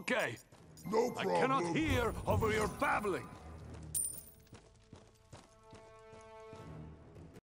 Okay. No problem. I cannot hear over your babbling.